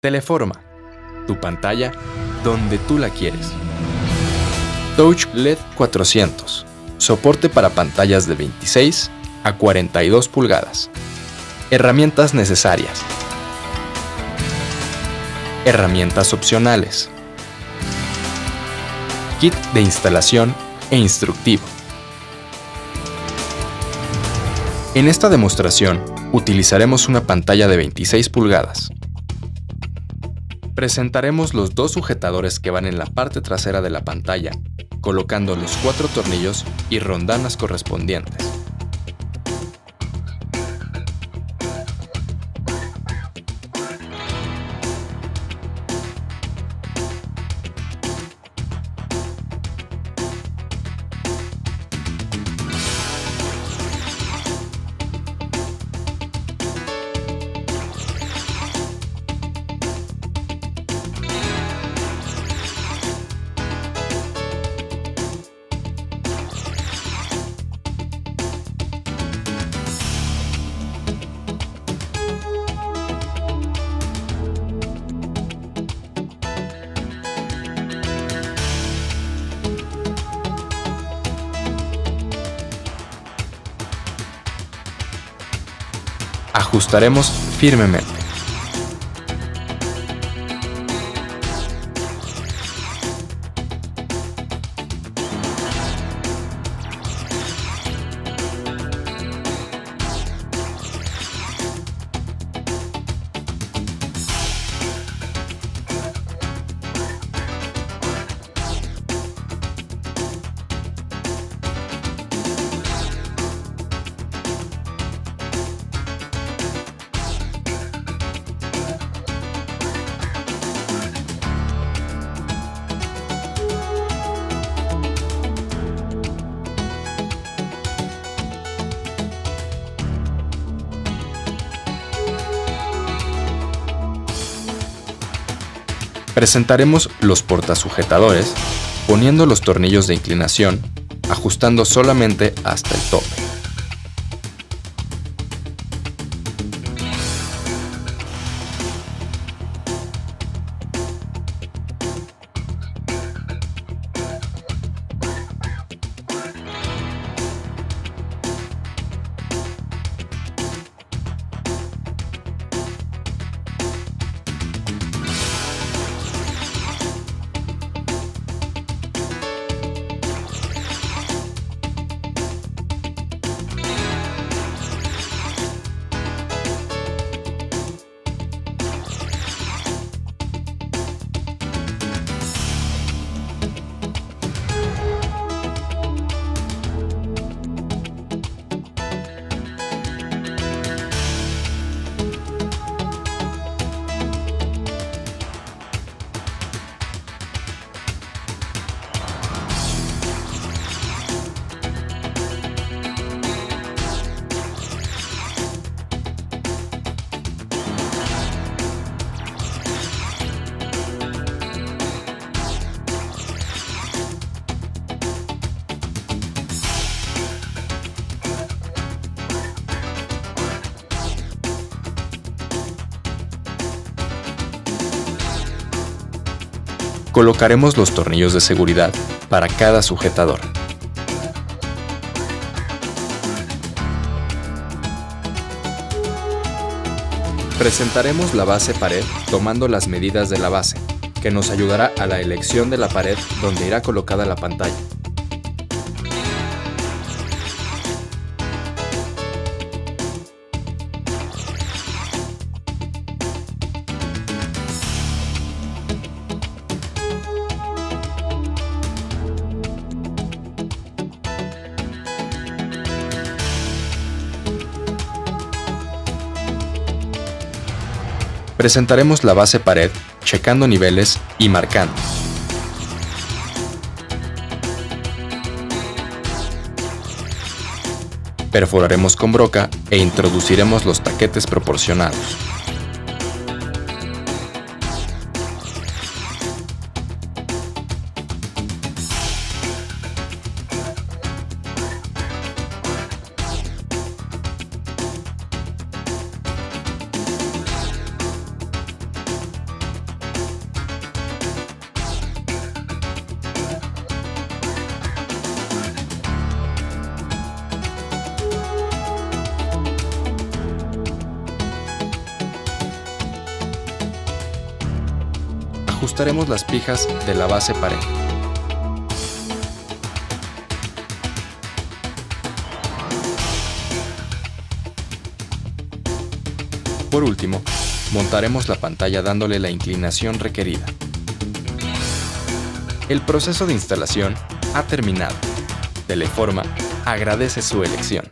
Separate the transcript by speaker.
Speaker 1: Teleforma, tu pantalla donde tú la quieres. Touch LED 400, soporte para pantallas de 26 a 42 pulgadas. Herramientas necesarias. Herramientas opcionales. Kit de instalación e instructivo. En esta demostración utilizaremos una pantalla de 26 pulgadas. Presentaremos los dos sujetadores que van en la parte trasera de la pantalla, colocando los cuatro tornillos y rondanas correspondientes. Ajustaremos firmemente. Presentaremos los portasujetadores poniendo los tornillos de inclinación, ajustando solamente hasta el tope. Colocaremos los tornillos de seguridad para cada sujetador. Presentaremos la base pared tomando las medidas de la base, que nos ayudará a la elección de la pared donde irá colocada la pantalla. Presentaremos la base pared checando niveles y marcando. Perforaremos con broca e introduciremos los taquetes proporcionados. Ajustaremos las pijas de la base pared. Por último, montaremos la pantalla dándole la inclinación requerida. El proceso de instalación ha terminado. Teleforma agradece su elección.